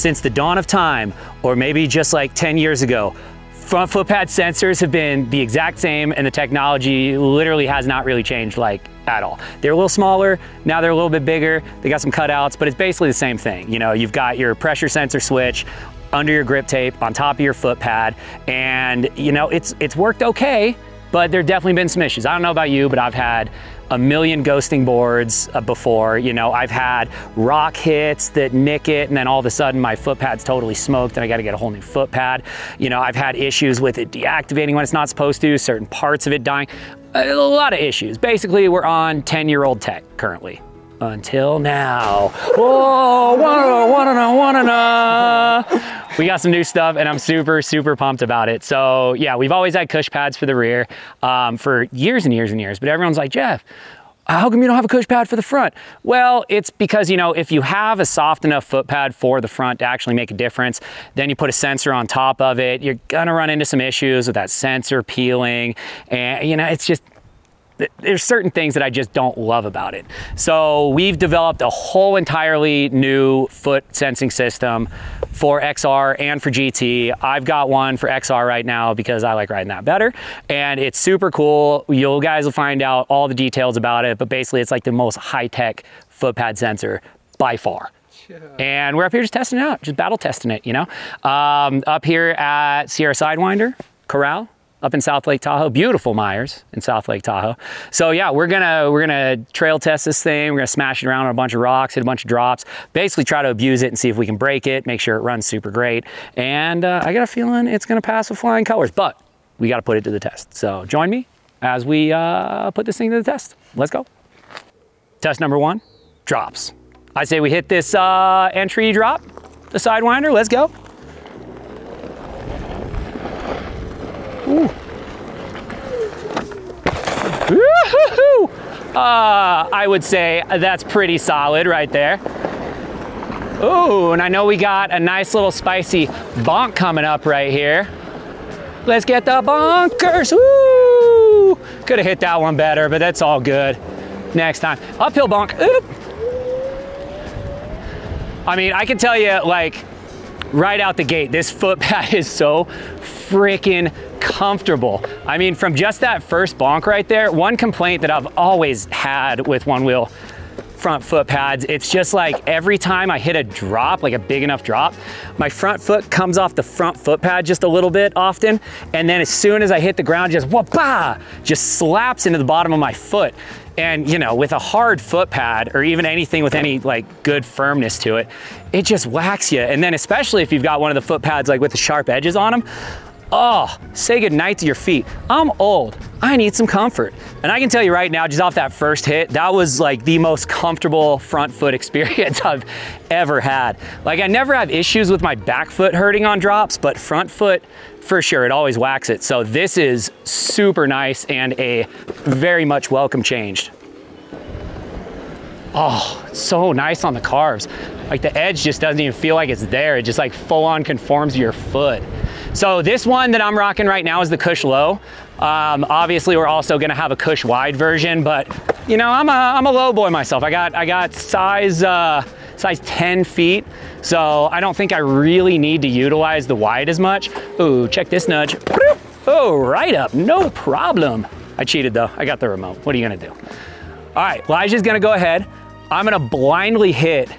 since the dawn of time, or maybe just like 10 years ago, front foot pad sensors have been the exact same and the technology literally has not really changed like at all. They're a little smaller, now they're a little bit bigger, they got some cutouts, but it's basically the same thing. You know, you've got your pressure sensor switch under your grip tape on top of your foot pad and you know, it's, it's worked okay, but there have definitely been some issues. I don't know about you, but I've had a million ghosting boards uh, before. You know, I've had rock hits that nick it and then all of a sudden my foot pad's totally smoked and I gotta get a whole new foot pad. You know, I've had issues with it deactivating when it's not supposed to, certain parts of it dying. A lot of issues. Basically, we're on 10 year old tech currently until now. Oh, wanna, wanna, wanna, wanna. We got some new stuff and I'm super, super pumped about it. So yeah, we've always had Kush pads for the rear um, for years and years and years, but everyone's like, Jeff, how come you don't have a Kush pad for the front? Well, it's because, you know, if you have a soft enough foot pad for the front to actually make a difference, then you put a sensor on top of it, you're gonna run into some issues with that sensor peeling. And, you know, it's just, there's certain things that I just don't love about it. So we've developed a whole entirely new foot sensing system for XR and for GT. I've got one for XR right now because I like riding that better. And it's super cool. You guys will find out all the details about it, but basically it's like the most high-tech foot pad sensor by far. And we're up here just testing it out, just battle testing it, you know? Um, up here at Sierra Sidewinder, Corral, up in South Lake Tahoe. Beautiful Meyers in South Lake Tahoe. So yeah, we're gonna we're gonna trail test this thing. We're gonna smash it around on a bunch of rocks, hit a bunch of drops, basically try to abuse it and see if we can break it, make sure it runs super great. And uh, I got a feeling it's gonna pass with flying colors, but we gotta put it to the test. So join me as we uh, put this thing to the test. Let's go. Test number one, drops. I say we hit this uh, entry drop, the Sidewinder, let's go. Uh, I would say that's pretty solid right there. Oh, and I know we got a nice little spicy bonk coming up right here. Let's get the bonkers. Woo! Could have hit that one better, but that's all good. Next time. Uphill bonk. Oop. I mean, I can tell you, like, right out the gate, this foot pad is so freaking comfortable. I mean, from just that first bonk right there, one complaint that I've always had with Onewheel front foot pads, it's just like every time I hit a drop, like a big enough drop, my front foot comes off the front foot pad just a little bit often. And then as soon as I hit the ground, just whoop-ah, just slaps into the bottom of my foot. And you know, with a hard foot pad or even anything with any like good firmness to it, it just whacks you. And then especially if you've got one of the foot pads like with the sharp edges on them, Oh, say goodnight to your feet. I'm old. I need some comfort. And I can tell you right now, just off that first hit, that was like the most comfortable front foot experience I've ever had. Like I never have issues with my back foot hurting on drops, but front foot, for sure, it always whacks it. So this is super nice and a very much welcome change. Oh, so nice on the carbs. Like the edge just doesn't even feel like it's there. It just like full on conforms to your foot. So this one that I'm rocking right now is the Kush Low. Um, obviously, we're also gonna have a Kush Wide version, but you know, I'm a, I'm a low boy myself. I got, I got size, uh, size 10 feet, so I don't think I really need to utilize the wide as much. Ooh, check this nudge. Oh, right up, no problem. I cheated though, I got the remote. What are you gonna do? All right, Elijah's gonna go ahead. I'm gonna blindly hit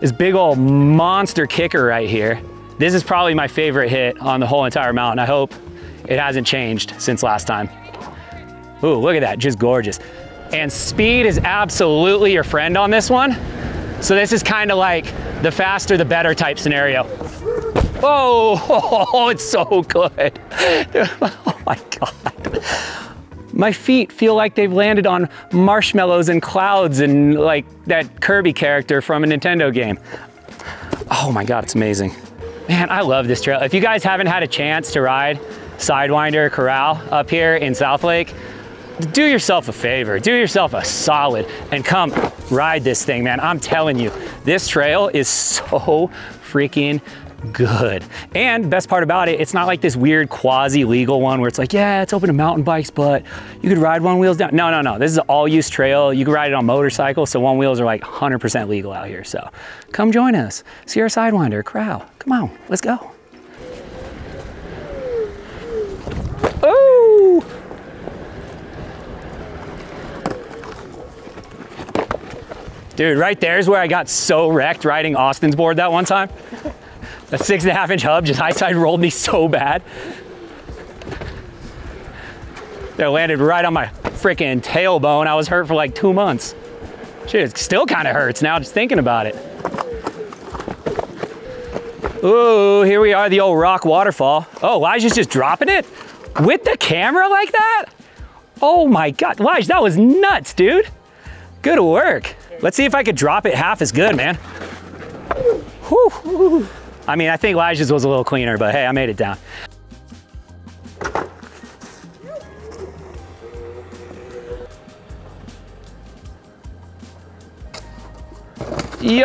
this big old monster kicker right here. This is probably my favorite hit on the whole entire mountain. I hope it hasn't changed since last time. Ooh, look at that, just gorgeous. And speed is absolutely your friend on this one. So this is kind of like the faster the better type scenario. Oh, oh, it's so good. Oh my God. My feet feel like they've landed on marshmallows and clouds and like that Kirby character from a Nintendo game. Oh my God, it's amazing. Man, I love this trail. If you guys haven't had a chance to ride Sidewinder Corral up here in South Lake, do yourself a favor, do yourself a solid and come ride this thing, man. I'm telling you, this trail is so freaking good. And best part about it, it's not like this weird quasi-legal one where it's like, yeah, it's open to mountain bikes, but you could ride Onewheels down. No, no, no. This is an all-use trail. You can ride it on motorcycles, so Onewheels are like 100% legal out here. So come join us. Sierra Sidewinder, Crow. Come on, let's go. Ooh! Dude, right there is where I got so wrecked riding Austin's board that one time. That six and a half inch hub just high side rolled me so bad. It landed right on my freaking tailbone. I was hurt for like two months. Shit, it still kind of hurts now just thinking about it. Ooh, here we are, the old rock waterfall. Oh, Elijah's just dropping it with the camera like that? Oh my God, Elijah, that was nuts, dude. Good work. Let's see if I could drop it half as good, man. Whew. I mean, I think Elijah's was a little cleaner, but hey, I made it down. Yo!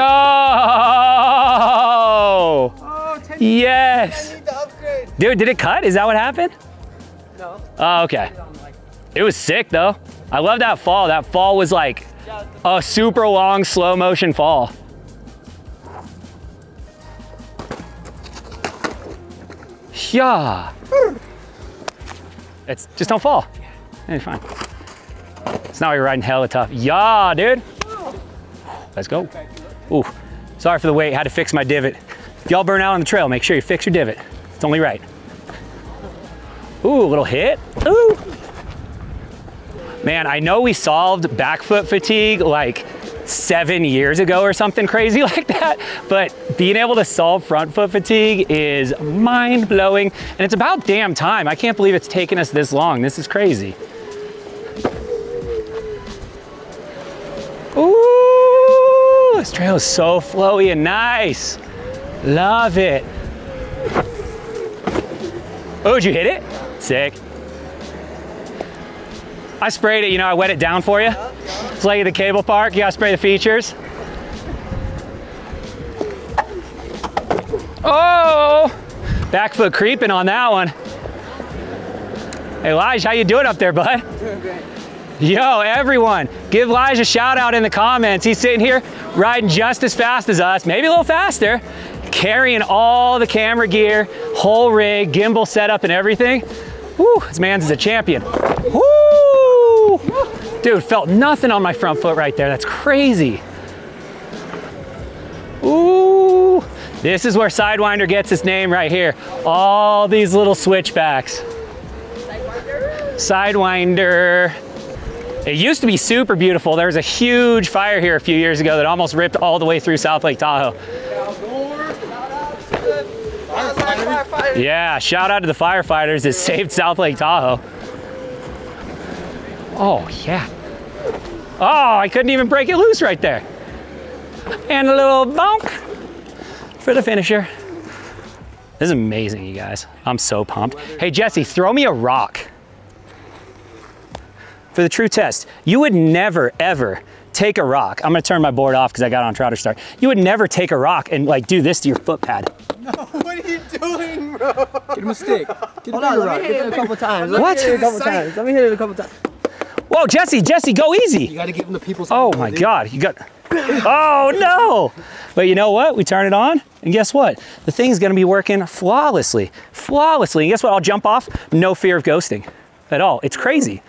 Oh, yes! Dude, did it cut? Is that what happened? No. Oh, okay. It was sick though. I love that fall. That fall was like a super long slow motion fall. Yeah. It's just don't fall. It's fine. It's not like you're riding hella tough. Yeah, dude. Let's go. Ooh, sorry for the wait. Had to fix my divot. If y'all burn out on the trail, make sure you fix your divot. It's only right. Ooh, a little hit. Ooh. Man, I know we solved back foot fatigue like seven years ago or something crazy like that, but being able to solve front foot fatigue is mind blowing. And it's about damn time. I can't believe it's taken us this long. This is crazy. Ooh, this trail is so flowy and nice. Love it. Oh, did you hit it? Sick. I sprayed it, you know, I wet it down for you. At the cable park, you gotta spray the features. Oh, back foot creeping on that one. Hey, Lige, how you doing up there, bud? Doing great. Yo, everyone, give Lige a shout out in the comments. He's sitting here riding just as fast as us, maybe a little faster, carrying all the camera gear, whole rig, gimbal setup and everything. Woo, this man's is a champion. Woo! Dude, felt nothing on my front foot right there. That's crazy. Ooh, this is where Sidewinder gets its name right here. All these little switchbacks. Sidewinder. It used to be super beautiful. There was a huge fire here a few years ago that almost ripped all the way through South Lake Tahoe. Yeah, shout out to the firefighters that saved South Lake Tahoe. Oh, yeah. Oh, I couldn't even break it loose right there. And a little bonk for the finisher. This is amazing, you guys. I'm so pumped. Hey, Jesse, throw me a rock. For the true test, you would never, ever take a rock. I'm gonna turn my board off because I got on Trouter Start. You would never take a rock and like do this to your foot pad. No, what are you doing, bro? Get him a stick. Get Hold on, let me hit it a couple times. Let What? me hit it a couple times. Let me hit it a couple times. Whoa, Jesse, Jesse, go easy. You gotta give him the people's. Oh my God, you got, oh no. But you know what? We turn it on and guess what? The thing's gonna be working flawlessly, flawlessly. And guess what? I'll jump off, no fear of ghosting at all. It's crazy.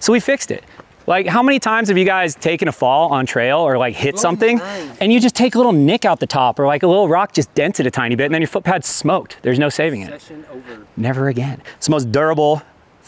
So we fixed it. Like how many times have you guys taken a fall on trail or like hit oh, something and you just take a little nick out the top or like a little rock just dented a tiny bit and then your foot pad's smoked. There's no saving it. Session over. Never again. It's the most durable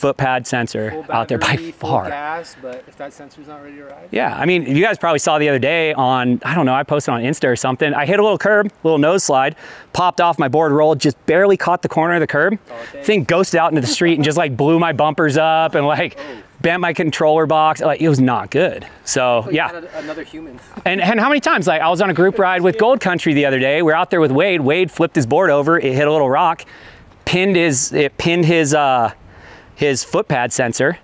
foot pad sensor out there by far. gas, but if that sensor's not ready to ride. Yeah, I mean, you guys probably saw the other day on, I don't know, I posted on Insta or something. I hit a little curb, little nose slide, popped off my board rolled, just barely caught the corner of the curb. okay. Thing ghosted out into the street and just like blew my bumpers up and like bent my controller box. Like it was not good. So You yeah. a- Another human. And, and how many times? Like I was on a group ride with Gold Country the other day. We're out there with Wade. Wade flipped his board over. It hit a little rock, pinned his it pinned his uh, his foot pad sensor,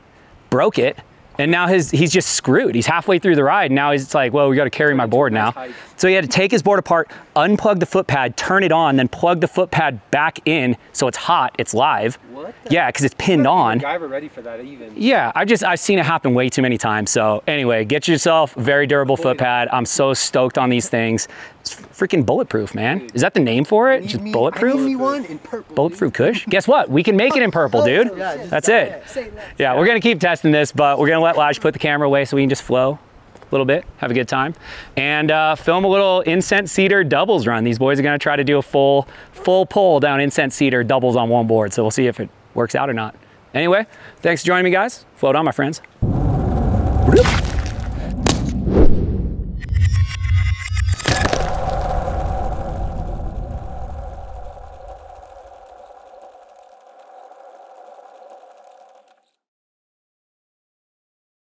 broke it, And now his he's just screwed. He's halfway through the ride. And Now he's like, well, we got to carry my board now. So he had to take his board apart, unplug the foot pad, turn it on, then plug the foot pad back in so it's hot, it's live. What Yeah, because it's pinned on. MacGyver ready for that even. Yeah, I've just I've seen it happen way too many times. So anyway, get yourself very durable foot pad. I'm so stoked on these things. It's freaking bulletproof, man. Is that the name for it? Just bulletproof? I need me one in purple. Bulletproof Kush? Guess what? We can make it in purple, oh, dude. Yeah, That's say it. Yeah, we're gonna keep testing this, but we're gonna let Lige put the camera away so we can just flow a little bit, have a good time, and uh, film a little incense cedar doubles run. These boys are gonna try to do a full full pull down incense cedar doubles on one board. So we'll see if it works out or not. Anyway, thanks for joining me, guys. Float on, my friends.